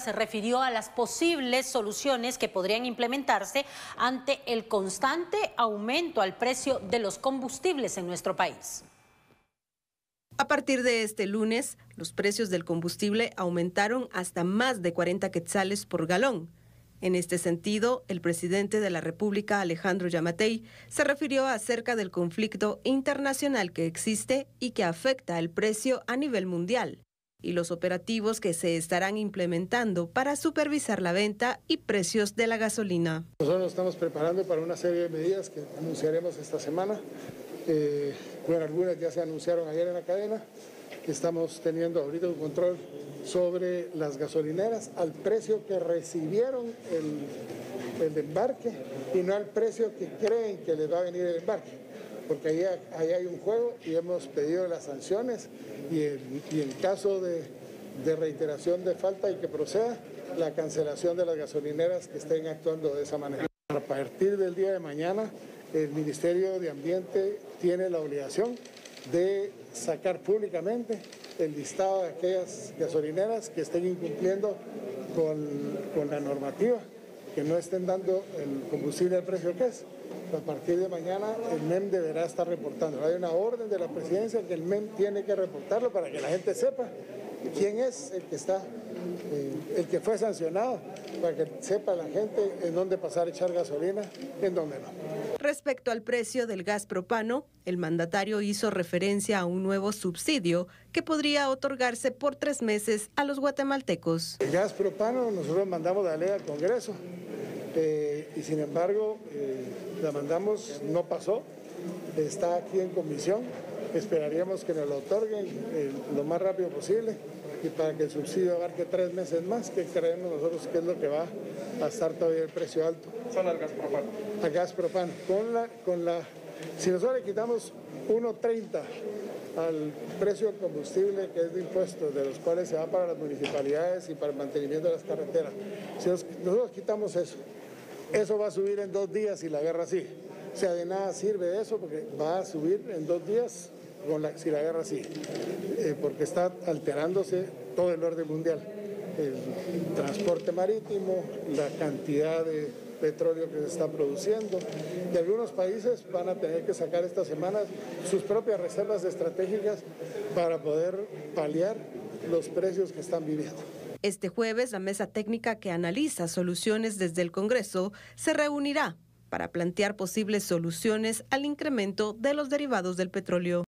se refirió a las posibles soluciones que podrían implementarse ante el constante aumento al precio de los combustibles en nuestro país. A partir de este lunes, los precios del combustible aumentaron hasta más de 40 quetzales por galón. En este sentido, el presidente de la República, Alejandro Yamatei, se refirió acerca del conflicto internacional que existe y que afecta el precio a nivel mundial y los operativos que se estarán implementando para supervisar la venta y precios de la gasolina. Nosotros nos estamos preparando para una serie de medidas que anunciaremos esta semana. Eh, bueno, algunas ya se anunciaron ayer en la cadena. Estamos teniendo ahorita un control sobre las gasolineras al precio que recibieron el, el embarque y no al precio que creen que les va a venir el embarque porque ahí, hay un juego y hemos pedido las sanciones y, en caso de, de reiteración de falta y que proceda, la cancelación de las gasolineras que estén actuando de esa manera. A partir del día de mañana, el Ministerio de Ambiente tiene la obligación de sacar públicamente el listado de aquellas gasolineras que estén incumpliendo con, con la normativa, que no estén dando el combustible al precio que es a partir de mañana el MEM deberá estar reportando. Hay una orden de la presidencia que el MEM tiene que reportarlo para que la gente sepa quién es el que está, eh, el que fue sancionado, para que sepa la gente en dónde pasar a echar gasolina, en dónde no. Respecto al precio del gas propano, el mandatario hizo referencia a un nuevo subsidio que podría otorgarse por tres meses a los guatemaltecos. El gas propano nosotros mandamos la ley al Congreso eh, y sin embargo eh, la mandamos, no pasó, está aquí en comisión, esperaríamos que nos lo otorguen eh, lo más rápido posible y para que el subsidio abarque tres meses más, que creemos nosotros que es lo que va a estar todavía el precio alto. Solo al gas propano. Al gas propano. Con la, con la, si nosotros le quitamos 1.30 al precio del combustible que es de impuestos, de los cuales se va para las municipalidades y para el mantenimiento de las carreteras, si nosotros quitamos eso, eso va a subir en dos días y la guerra sigue. O sea, de nada sirve eso porque va a subir en dos días con la, si la guerra sigue, eh, porque está alterándose todo el orden mundial. El transporte marítimo, la cantidad de petróleo que se está produciendo. Y algunos países van a tener que sacar esta semana sus propias reservas estratégicas para poder paliar los precios que están viviendo. Este jueves, la mesa técnica que analiza soluciones desde el Congreso se reunirá para plantear posibles soluciones al incremento de los derivados del petróleo.